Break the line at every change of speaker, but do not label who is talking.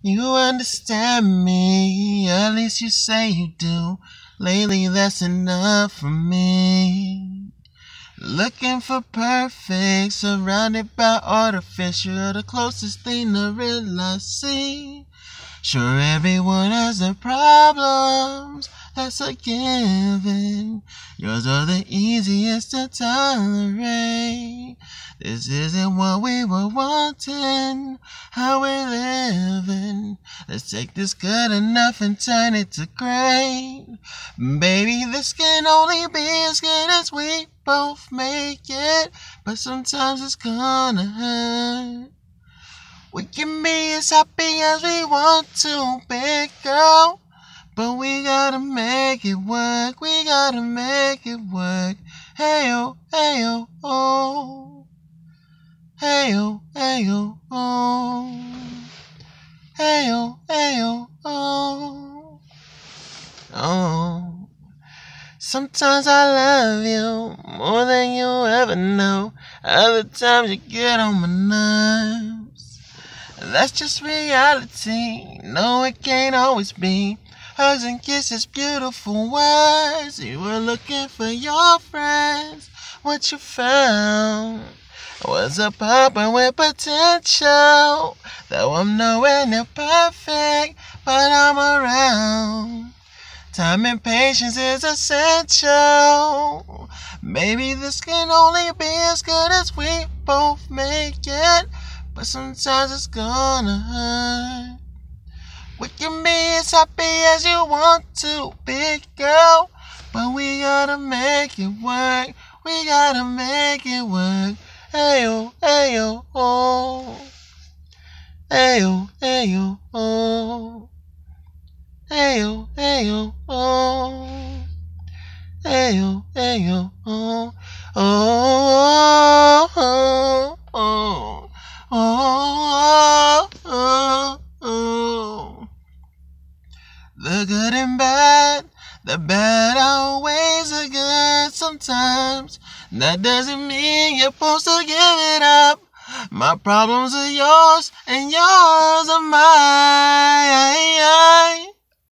You understand me, at least you say you do. Lately, that's enough for me. Looking for perfect, surrounded by artificial, the closest thing to real I see. Sure, everyone has a problems, a given. Yours are the easiest to tolerate. This isn't what we were wanting, how we're living. Let's take this good enough and turn it to great. Baby, this can only be as good as we both make it, but sometimes it's gonna hurt. We can be as happy as we want to, big girl. But we gotta make it work, we gotta make it work. Hey oh, hey oh, oh. Hey oh, hey oh, oh. Hey oh, hey oh, oh. Oh. Sometimes I love you more than you ever know. Other times you get on my nerves. That's just reality. No, it can't always be. Hugs and kisses, beautiful words. You were looking for your friends. What you found? was a poppin' with potential. Though I'm nowhere near perfect, but I'm around. Time and patience is essential. Maybe this can only be as good as we both make it, but sometimes it's gonna hurt. As happy as you want to, big girl, but we gotta make it work. We gotta make it work. Oh, hey oh. Oh. oh, oh. Hey oh, hey oh, oh. Hey oh, oh. Oh, oh, oh. Oh, oh, oh. The good and bad, the bad outweighs the good sometimes. That doesn't mean you're supposed to give it up. My problems are yours, and yours are mine.